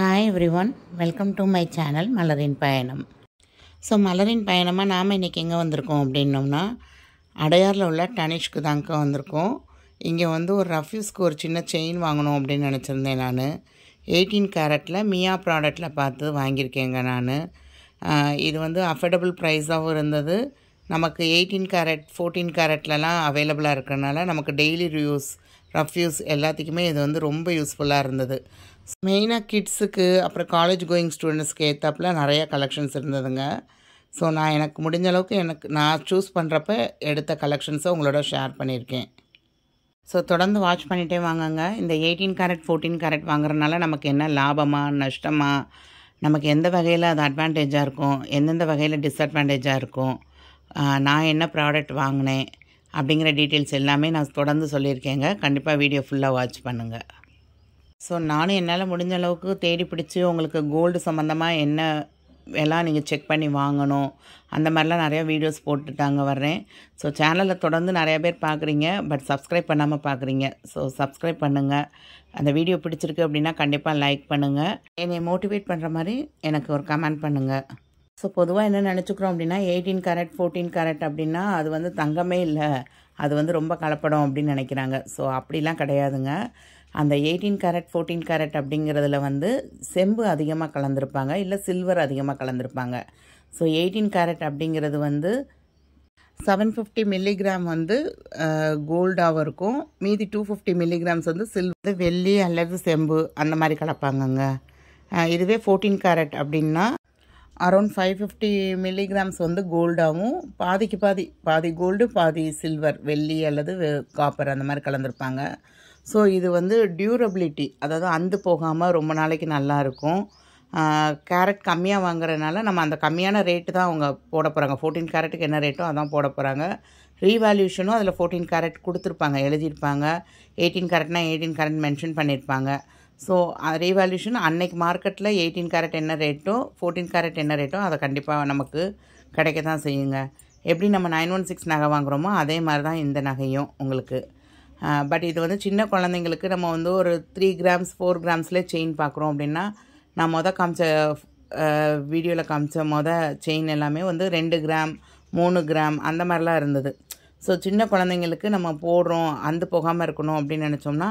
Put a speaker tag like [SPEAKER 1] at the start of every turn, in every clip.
[SPEAKER 1] Hi everyone welcome to my channel மலரின் பயணம் so மலரின் பயணமாக நாம் இன்றைக்கி எங்கே வந்திருக்கோம் அப்படின்னோம்னா அடையாரில் உள்ள டனிஷ்க்கு தாங்க வந்திருக்கோம். இங்கே வந்து ஒரு ரஃப்யூஸ்க்கு ஒரு சின்ன செயின் வாங்கணும் அப்படின்னு நினச்சிருந்தேன் நான். எயிட்டீன் கேரட்டில் மியா ப்ராடக்ட்டில் பார்த்து வாங்கியிருக்கேங்க நான். இது வந்து அஃபோர்டபுள் ப்ரைஸாகவும் இருந்தது. நமக்கு எயிட்டீன் கேரட் ஃபோர்டீன் கேரட்லலாம் அவைலபிளாக இருக்கிறனால நமக்கு டெய்லி யூஸ் ரஃப்யூஸ் எல்லாத்துக்குமே இது வந்து ரொம்ப யூஸ்ஃபுல்லாக இருந்தது. மெயினாக கிட்ஸுக்கு அப்புறம் காலேஜ் கோயிங் ஸ்டூடெண்ட்ஸ்க்கு ஏற்றாப்புல நிறையா கலெக்ஷன்ஸ் இருந்ததுங்க. ஸோ நான் எனக்கு முடிஞ்ச அளவுக்கு எனக்கு நான் சூஸ் பண்ணுறப்ப எடுத்த கலெக்ஷன்ஸை உங்களோட ஷேர் பண்ணியிருக்கேன். ஸோ தொடர்ந்து வாட்ச் பண்ணிகிட்டே வாங்கங்க. இந்த எயிட்டீன் கேரட் ஃபோர்டீன் கேரட் வாங்குறதுனால நமக்கு என்ன லாபமா நஷ்டமா நமக்கு எந்த வகையில் அது அட்வான்டேஜாக இருக்கும் எந்தெந்த வகையில் டிஸ்அட்வான்டேஜாக இருக்கும் நான் என்ன ப்ராடக்ட் வாங்கினேன் அப்படிங்கிற டீட்டெயில்ஸ் எல்லாமே நான் தொடர்ந்து சொல்லியிருக்கேங்க. கண்டிப்பாக வீடியோ ஃபுல்லாக வாட்ச் பண்ணுங்கள் ஸோ நானும் என்னால் முடிஞ்ச அளவுக்கு தேடி பிடிச்சி உங்களுக்கு கோல்டு சம்மந்தமாக என்ன எல்லாம் நீங்கள் செக் பண்ணி வாங்கணும் அந்த மாதிரிலாம் நிறையா வீடியோஸ் போட்டுட்டாங்க வர்றேன். ஸோ சேனலில் தொடர்ந்து நிறையா பேர் பார்க்குறீங்க பட் சப்ஸ்கிரைப் பண்ணாமல் பார்க்குறீங்க ஸோ சப்ஸ்கிரைப் பண்ணுங்கள் அந்த வீடியோ பிடிச்சிருக்கு அப்படின்னா கண்டிப்பாக லைக் பண்ணுங்கள் என்னை மோட்டிவேட் பண்ணுற மாதிரி எனக்கு ஒரு கமெண்ட் பண்ணுங்கள் ஸோ பொதுவாக என்ன நினச்சிக்கிறோம் அப்படின்னா எயிட்டீன் கேரட் ஃபோர்டீன் கேரட் அப்படின்னா அது வந்து தங்கமே இல்லை. அது வந்து ரொம்ப கலப்படம் அப்படின்னு நினைக்கிறாங்க. ஸோ அப்படிலாம் கிடையாதுங்க. அந்த எயிட்டீன் கேரட் ஃபோர்டீன் கேரட் அப்படிங்கிறதுல வந்து செம்பு அதிகமாக கலந்துருப்பாங்க இல்லை சில்வர் அதிகமாக கலந்துருப்பாங்க. ஸோ எயிட்டீன் கேரட் அப்படிங்கிறது வந்து செவன் ஃபிஃப்டி மில்லிகிராம் வந்து கோல்டாகவும் இருக்கும். மீதி டூ ஃபிஃப்டி மில்லிகிராம்ஸ் வந்து சில்வர் வெள்ளி அல்லது செம்பு அந்த மாதிரி கலப்பாங்கங்க. இதுவே ஃபோர்டீன் கேரட் அப்படின்னா அரௌண்ட் ஃபைவ் ஃபிஃப்டி மில்லிகிராம்ஸ் வந்து கோல்டாகவும் பாதிக்கு பாதி பாதி கோல்டு பாதி சில்வர் வெள்ளி அல்லது காப்பர் அந்த மாதிரி கலந்துருப்பாங்க. ஸோ இது வந்து டியூரபிலிட்டி அதாவது அந்து போகாமல் ரொம்ப நாளைக்கு நல்லா இருக்கும். கேரட் கம்மியாக வாங்குறதுனால நம்ம அந்த கம்மியான ரேட்டு தான் அவங்க போட போகிறாங்க ஃபோர்டீன் கேரட்டுக்கு என்ன ரேட்டோ அதான் போட போகிறாங்க ரீவேல்யூஷனும் அதில் ஃபோர்டீன் கேரட் கொடுத்துருப்பாங்க எழுதியிருப்பாங்க. எயிட்டீன் கேரட்னா எயிட்டீன் கேரட் மென்ஷன் பண்ணியிருப்பாங்க. ஸோ ரீவேல்யூஷன் அன்னைக்கு மார்க்கெட்டில் எயிட்டீன் கேரட் என்ன ரேட்டோ ஃபோர்டீன் கேரட் என்ன ரேட்டோ அதை கண்டிப்பாக நமக்கு கிடைக்க தான் செய்யுங்க. எப்படி நம்ம நைன் ஒன் சிக்ஸ் நகை வாங்குகிறோமோ அதே மாதிரி தான் இந்த நகையும் உங்களுக்கு. பட் இது வந்து சின்ன குழந்தைங்களுக்கு நம்ம வந்து ஒரு த்ரீ கிராம்ஸ் ஃபோர் கிராம்ஸ்லேயே செயின் பார்க்குறோம் அப்படின்னா நான் மொதல் காமிச்ச வீடியோவில் காமிச்ச மொதல் செயின் எல்லாமே வந்து ரெண்டு கிராம் மூணு கிராம் அந்த மாதிரிலாம் இருந்தது. ஸோ சின்ன குழந்தைங்களுக்கு நம்ம போடுறோம் அந்து போகாமல் இருக்கணும் அப்படின்னு நினச்சோம்னா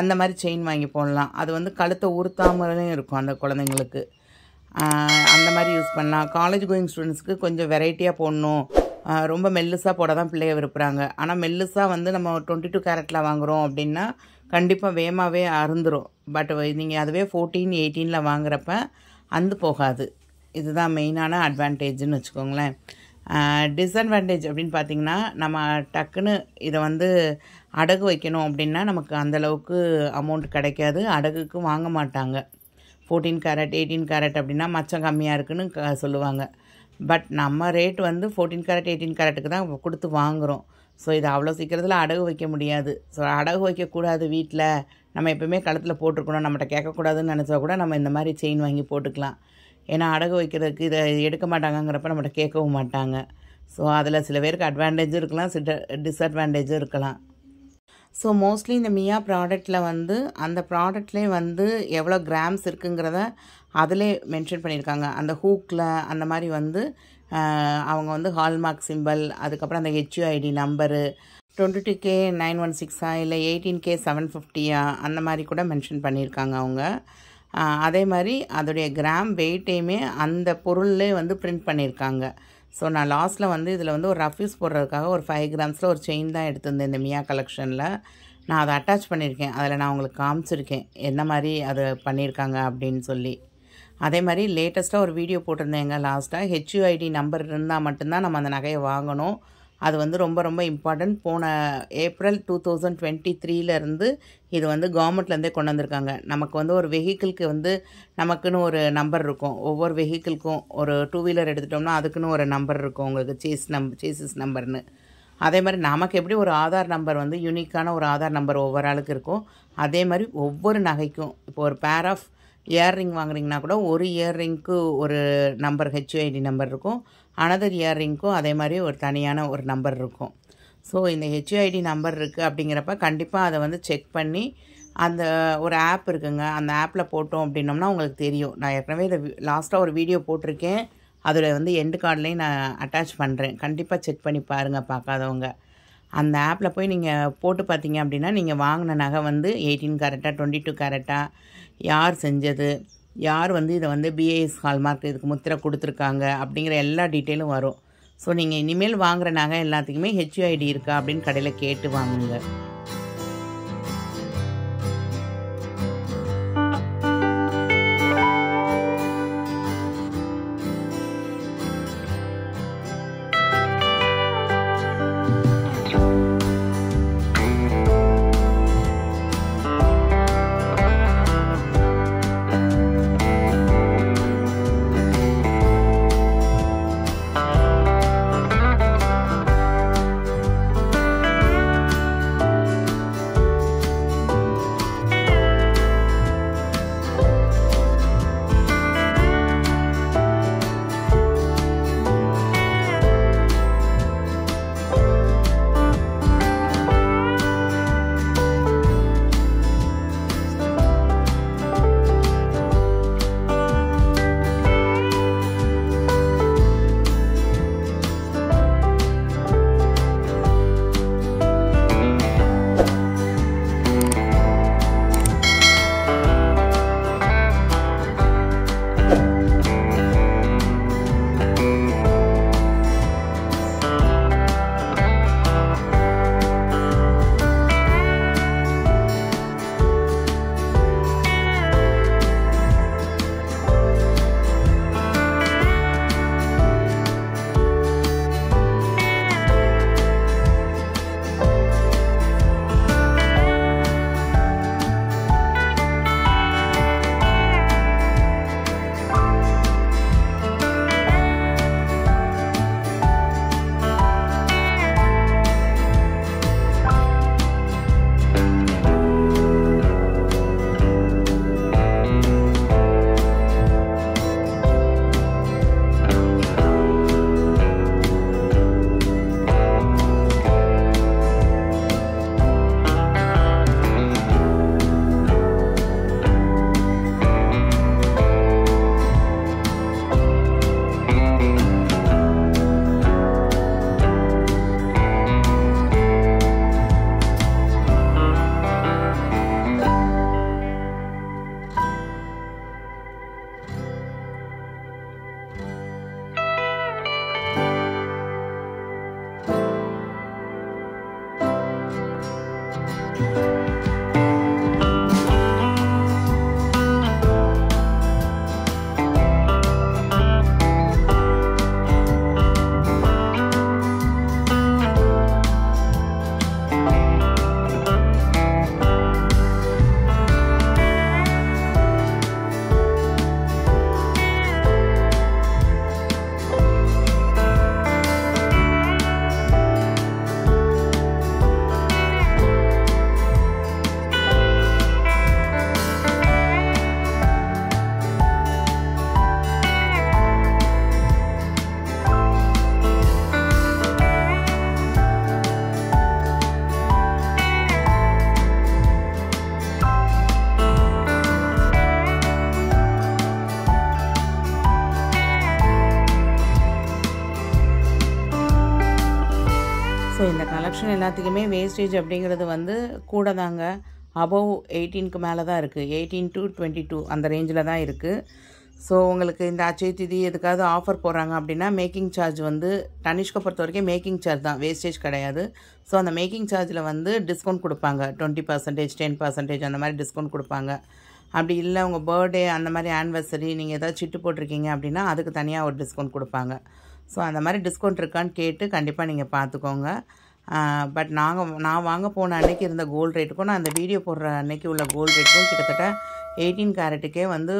[SPEAKER 1] அந்த மாதிரி செயின் வாங்கி போடலாம். அது வந்து கழுத்தை உறுத்தாமலும் இருக்கும் அந்த குழந்தைங்களுக்கு. அந்த மாதிரி யூஸ் பண்ணலாம். காலேஜ் கோயிங் ஸ்டூடெண்ட்ஸ்க்கு கொஞ்சம் வெரைட்டியாக போடணும். ரொம்ப மெல்லுசாக போட தான் பிள்ளைய விருப்புகிறாங்க ஆனால் மெல்லுசாக வந்து நம்ம டுவெண்ட்டி டூ கேரட்டில் வாங்குகிறோம் அப்படின்னா கண்டிப்பாக வேகமாகவே அருந்துரும். பட் நீங்கள் அதுவே ஃபோர்டீன் எயிட்டீனில் வாங்குறப்ப அந்து போகாது. இதுதான் மெயினான அட்வான்டேஜ்னு வச்சுக்கோங்களேன். டிஸ்அட்வான்டேஜ் அப்படின்னு பார்த்தீங்கன்னா நம்ம டக்குன்னு இதை வந்து அடகு வைக்கணும் அப்படின்னா நமக்கு அந்தளவுக்கு அமௌண்ட் கிடைக்காது. அடகுக்கு வாங்க மாட்டாங்க. ஃபோர்டீன் கேரட் எயிட்டீன் கேரட் அப்படின்னா மச்சம் கம்மியாக இருக்குன்னு க சொல்லுவாங்க. பட் நம்ம ரேட் வந்து ஃபோர்டீன் கேரட் எயிட்டீன் கேரட்டுக்கு தான் கொடுத்து வாங்குகிறோம் ஸோ இது அவ்வளோ சீக்கிரத்தில் அடகு வைக்க முடியாது. ஸோ அடகு வைக்கக்கூடாது வீட்டில் நம்ம எப்போயுமே களத்தில் போட்டிருக்கணும். நம்மகிட்ட கேட்கக்கூடாதுன்னு நினச்சா கூட நம்ம இந்த மாதிரி செயின் வாங்கி போட்டுக்கலாம். ஏன்னா அடகு வைக்கிறதுக்கு இதை எடுக்க மாட்டாங்கங்கிறப்ப நம்மகிட்ட கேட்கவும் மாட்டாங்க. ஸோ அதில் சில பேருக்கு அட்வான்டேஜும் இருக்கலாம். சில டிஸ்அட்வான்டேஜும் இருக்கலாம். ஸோ மோஸ்ட்லி இந்த மியா ப்ராடக்ட்டில் வந்து அந்த ப்ராடக்ட்லேயே வந்து எவ்வளோ கிராம்ஸ் இருக்குங்கிறத அதிலே மென்ஷன் பண்ணியிருக்காங்க. அந்த ஹூக்கில் அந்த மாதிரி வந்து அவங்க வந்து ஹால்மார்க் சிம்பிள் அதுக்கப்புறம் அந்த HUID number twenty two K nine one சிக்ஸா இல்லை எயிட்டீன் கே செவன் ஃபிஃப்டியா அந்த மாதிரி கூட மென்ஷன் பண்ணியிருக்காங்க அவங்க. அதே மாதிரி அதோடைய கிராம் வெயிட்டையுமே அந்த பொருள்லே வந்து பிரிண்ட் பண்ணியிருக்காங்க. ஸோ நான் லாஸ்ட்டில் வந்து இதில் வந்து ஒரு ரஃப்யூஸ் போடுறதுக்காக ஒரு ஃபைவ் கிராம்ஸில் ஒரு செயின் தான் எடுத்திருந்தேன் இந்த மியா கலெக்ஷனில் நான் அதை அட்டாச் பண்ணியிருக்கேன். அதில் நான் உங்களுக்கு காமிச்சிருக்கேன். என்ன மாதிரி அதை பண்ணியிருக்காங்க அப்படின்னு சொல்லி. அதே மாதிரி லேட்டஸ்ட்டாக ஒரு வீடியோ போட்டிருந்தேங்க லாஸ்ட்டாக ஹெச்யூஐடி நம்பர் இருந்தால் மட்டும்தான் நம்ம அந்த நகையை வாங்கணும். அது வந்து ரொம்ப ரொம்ப இம்பார்ட்டன்ட் போன ஏப்ரல் டூ தௌசண்ட் டுவெண்ட்டி த்ரீலேருந்து இது வந்து கவர்மெண்ட்லேருந்தே கொண்டு வந்திருக்காங்க. நமக்கு வந்து ஒரு வெஹிக்கிள்க்கு வந்து நமக்குன்னு ஒரு நம்பர் இருக்கும். ஒவ்வொரு வெஹிக்கிள்க்கும் ஒரு டூ வீலர் எடுத்துட்டோம்னா அதுக்குன்னு ஒரு நம்பர் இருக்கும் உங்களுக்கு சேஸ் நம் சேசஸ் நம்பர்னு அதே மாதிரி நமக்கு எப்படி ஒரு ஆதார் நம்பர் வந்து யூனிக்கான ஒரு ஆதார் நம்பர் ஒவ்வொரு ஆளுக்கு இருக்கும். அதே மாதிரி ஒவ்வொரு நகைக்கும் இப்போ ஒரு பேர் ஆஃப் இயர்ரிங் வாங்குறீங்கன்னா கூட ஒரு இயர்ரிங்க்கு ஒரு நம்பர் ஹெச்ஐடி நம்பர் இருக்கும். அனதர் இயர்ரிங்க்கும் அதே மாதிரி ஒரு தனியான ஒரு நம்பர் இருக்கும். ஸோ இந்த ஹெச்ஐடி நம்பர் இருக்குது அப்படிங்கிறப்ப கண்டிப்பாக அதை வந்து செக் பண்ணி அந்த ஒரு ஆப் இருக்குங்க. அந்த ஆப்பில் போட்டோம் அப்படின்னோம்னா உங்களுக்கு தெரியும். நான் ஏற்கனவே இதை லாஸ்ட்டாக ஒரு வீடியோ போட்டிருக்கேன். அதில் வந்து எண்டு கார்ட்லேயும் நான் அட்டாச் பண்ணுறேன் கண்டிப்பாக செக் பண்ணி பாருங்கள் பார்க்காதவங்க. அந்த ஆப்பில் போய் நீங்கள் போட்டு பார்த்தீங்க அப்படின்னா நீங்கள் வாங்கின நகை வந்து எயிட்டீன் கேரட்டா டுவெண்ட்டி டூ கேரட்டா யார் செஞ்சது? யார் வந்து இதை வந்து பிஏஎஸ் ஹால்மார்க் இதுக்கு முத்திரை கொடுத்துருக்காங்க? அப்படிங்கிற எல்லா டீட்டெயிலும் வரும். ஸோ நீங்கள் இனிமேல் வாங்குற நகை எல்லாத்துக்குமே ஹெச்யூஐடி இருக்கா அப்படின்னு கடையில் கேட்டு வாங்குங்க. ஸோ எல்லாத்துக்குமே வேஸ்டேஜ் அப்படிங்கிறது வந்து கூட தாங்க அபவ் எயிட்டீனுக்கு மேலே தான் இருக்குது எயிட்டீன் டு டுவெண்ட்டி டூ அந்த ரேஞ்சில் தான் இருக்குது ஸோ உங்களுக்கு இந்த அச்சய திதி எதுக்காவது ஆஃபர் போடுறாங்க அப்படின்னா மேக்கிங் சார்ஜ் வந்து தனிஷ்கை பொறுத்த வரைக்கும் மேக்கிங் சார்ஜ் தான். வேஸ்டேஜ் கிடையாது. ஸோ அந்த மேக்கிங் சார்ஜில் வந்து டிஸ்கவுண்ட் கொடுப்பாங்க. டுவெண்ட்டி பர்சன்டேஜ் டென் பர்சன்டேஜ் அந்த மாதிரி டிஸ்கவுண்ட் கொடுப்பாங்க. அப்படி இல்லை உங்கள் பர்த்டே அந்த மாதிரி ஆனிவர்சரி நீங்கள் ஏதாவது சிட்டு போட்டிருக்கீங்க அப்படின்னா அதுக்கு தனியாக ஒரு டிஸ்கவுண்ட் கொடுப்பாங்க. ஸோ அந்த மாதிரி டிஸ்கவுண்ட் இருக்கான்னு கேட்டு கண்டிப்பாக நீங்கள் பார்த்துக்கோங்க பட் நாங்கள் நான் வாங்க போன அன்னைக்கு இருந்த கோல்டு ரேட்டுக்கும் நான் அந்த வீடியோ போடுற அன்னைக்கு உள்ள கோல்டு ரேட்டுக்கும் கிட்டத்தட்ட எயிட்டீன் கேரட்டுக்கே வந்து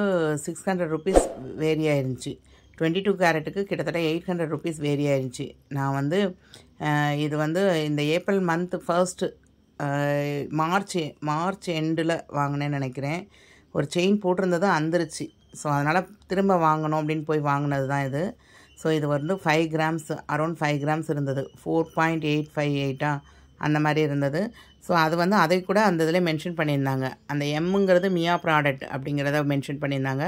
[SPEAKER 1] சிக்ஸ் ஹண்ட்ரட் ருபீஸ் வேரி ஆயிருந்துச்சு. டுவெண்ட்டி டூ கேரட்டுக்கு கிட்டத்தட்ட எயிட் ஹண்ட்ரட் ருபீஸ் வேரி ஆயிருந்துச்சு. நான் வந்து இது வந்து இந்த April month first March March எண்டில் வாங்கினேன்னு நினைக்கிறேன். ஒரு செயின் போட்டிருந்தது அந்துருச்சு. ஸோ அதனால் திரும்ப வாங்கணும் அப்படின்னு போய் வாங்கினது தான் இது. ஸோ இது வந்து five grams around five grams இருந்தது. ஃபோர் பாயிண்ட் எயிட் ஃபைவ் எயிட்டா அந்த மாதிரி இருந்தது. ஸோ அது வந்து அதை கூட அந்த இதில் மென்ஷன் பண்ணியிருந்தாங்க. அந்த எம்முங்கிறது மியா ப்ராடக்ட் அப்படிங்கிறத மென்ஷன் பண்ணியிருந்தாங்க.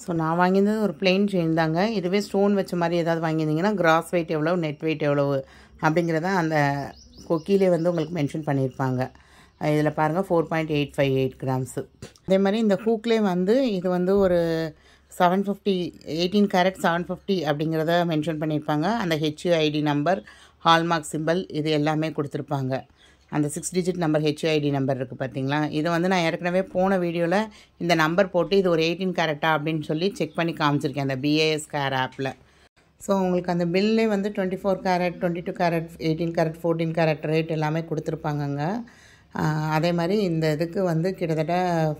[SPEAKER 1] ஸோ நான் வாங்கியிருந்தது ஒரு பிளெயின் செயின் தாங்க. இதுவே ஸ்டோன் வச்ச மாதிரி ஏதாவது வாங்கியிருந்தீங்கன்னா கிராஸ் வெயிட் எவ்வளோ நெட் வெயிட் எவ்வளவு அப்படிங்கிறத அந்த கொக்கிலே வந்து உங்களுக்கு மென்ஷன் பண்ணியிருப்பாங்க. இதில் பாருங்கள் four point eight five eight grams அதே மாதிரி இந்த ஹூக்லேயே வந்து இது வந்து ஒரு seven fifty eighteen carat seven fifty அப்படிங்கிறத மென்ஷன் பண்ணியிருப்பாங்க. அந்த ஹெச்யூஐடி நம்பர் ஹால்மார்க் சிம்பிள் இது எல்லாமே கொடுத்துருப்பாங்க. அந்த six digit number HUID number இருக்குது பார்த்தீங்களா? இது வந்து நான் ஏற்கனவே போன வீடியோவில் இந்த நம்பர் போட்டு இது ஒரு எயிட்டீன் கேரட்டா அப்படின்னு சொல்லி செக் பண்ணி காமிச்சிருக்கேன் அந்த பிஏஎஸ் கேர் ஆப்பில் ஸோ உங்களுக்கு அந்த பில்லே வந்து twenty four carat twenty two carat eighteen carat fourteen carat rate எல்லாமே கொடுத்துருப்பாங்கங்க. அதே மாதிரி இந்த இதுக்கு வந்து கிட்டத்தட்ட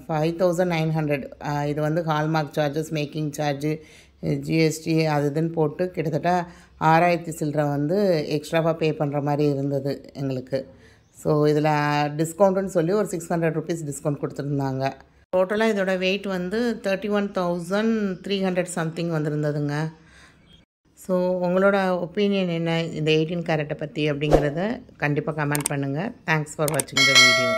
[SPEAKER 1] ஃபைவ் தௌசண்ட் நைன் ஹண்ட்ரட் இது வந்து hallmark charges making charge GST அது இதுன்னு போட்டு கிட்டத்தட்ட ஆறாயிரத்தி சில்லரை வந்து எக்ஸ்ட்ராவாக பே பண்ணுற மாதிரி இருந்தது எங்களுக்கு. ஸோ இதில் டிஸ்கவுண்ட்டுன்னு சொல்லி ஒரு சிக்ஸ் ஹண்ட்ரட் ருபீஸ் டிஸ்கவுண்ட் கொடுத்துருந்தாங்க. டோட்டலாக இதோட வெயிட் வந்து thirty one thousand three hundred something வந்திருந்ததுங்க. So உங்களோட ஒப்பீனியன் என்ன? இந்த எயிட்டீன் கேரட்டை பற்றி அப்படிங்கிறத கண்டிப்பாக கமெண்ட் பண்ணுங்கள் தேங்க்ஸ் ஃபார் வாட்சிங் த வீடியோ